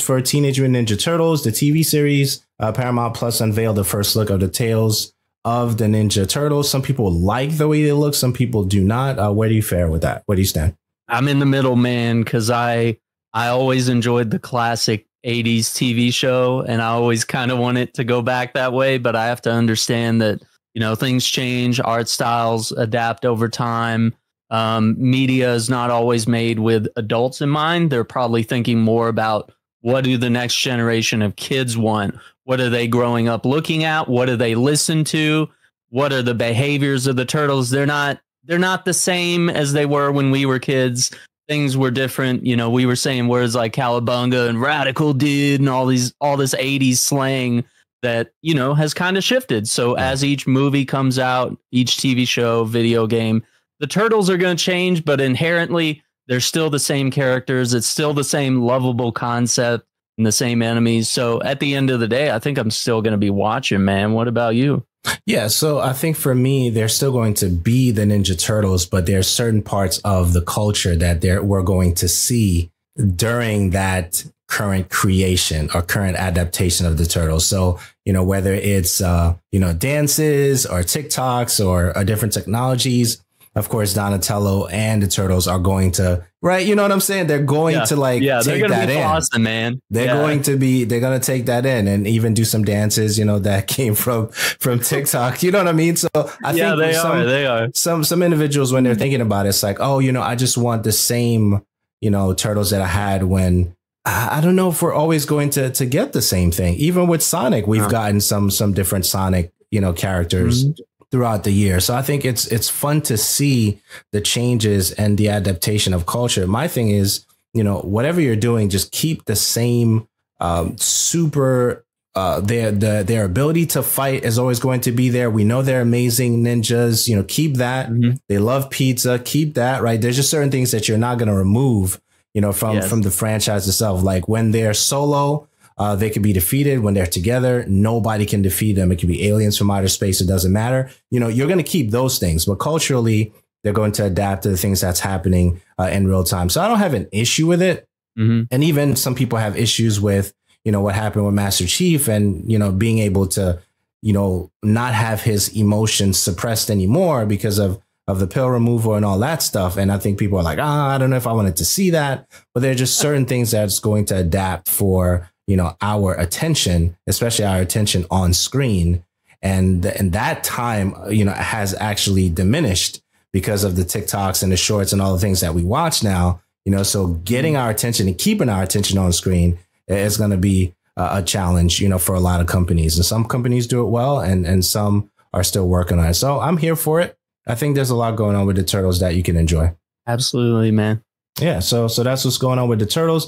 for Teenage Mutant Ninja Turtles, the TV series. Uh, Paramount Plus unveiled the first look of the tales of the Ninja Turtles. Some people like the way they look, some people do not. Uh, where do you fare with that? Where do you stand? I'm in the middle, man, because I I always enjoyed the classic 80s TV show, and I always kind of want it to go back that way. But I have to understand that you know things change, art styles adapt over time. Um, media is not always made with adults in mind. They're probably thinking more about what do the next generation of kids want? What are they growing up looking at? What do they listen to? What are the behaviors of the turtles? They're not they're not the same as they were when we were kids. Things were different. You know, we were saying words like cowabunga and radical dude and all these all this 80s slang that, you know, has kind of shifted. So as each movie comes out, each TV show, video game, the turtles are going to change, but inherently they're still the same characters. It's still the same lovable concept and the same enemies. So at the end of the day, I think I'm still going to be watching, man. What about you? Yeah, so I think for me, they're still going to be the Ninja Turtles, but there are certain parts of the culture that we're going to see during that current creation or current adaptation of the turtles. So, you know, whether it's, uh, you know, dances or TikToks or, or different technologies, of course, Donatello and the Turtles are going to, right? You know what I'm saying? They're going Yeah. to like yeah, take that be in. awesome, man. They're Yeah. going to be, they're going to take that in and even do some dances, you know, that came from, from TikTok. You know what I mean? So I yeah, think they some, are. They are. some, some individuals, when they're thinking about it, it's like, oh, you know, I just want the same, you know, turtles that I had when, I don't know if we're always going to, to get the same thing. Even with Sonic, we've Huh. gotten some, some different Sonic, you know, characters Mhm. Throughout the year. So I think it's it's fun to see the changes and the adaptation of culture. My thing is, you know, whatever you're doing, just keep the same um, super. Uh, their the, their ability to fight is always going to be there. We know they're amazing ninjas. You know, keep that. Mhm. They love pizza. Keep that. Right. There's just certain things that you're not going to remove. You know, from Yes. from the franchise itself. Like when they're solo, uh, they can be defeated when they're together. Nobody can defeat them. It could be aliens from outer space. It doesn't matter. You know, you're going to keep those things, but culturally, they're going to adapt to the things that's happening uh, in real time. So I don't have an issue with it. Mhm. And even some people have issues with, you know, what happened with Master Chief and, you know, being able to, you know, not have his emotions suppressed anymore because of of the pill removal and all that stuff. And I think people are like, ah, I don't know if I wanted to see that. But there are just certain things that's going to adapt for, you know, our attention, especially our attention on screen. And and that time, you know, has actually diminished because of the TikToks and the shorts and all the things that we watch now. You know, so getting our attention and keeping our attention on screen is going to be a, a challenge, you know, for a lot of companies. And some companies do it well, and and some are still working on it. So I'm here for it. I think there's a lot going on with the turtles that you can enjoy. Absolutely, man. Yeah, so so that's what's going on with the turtles.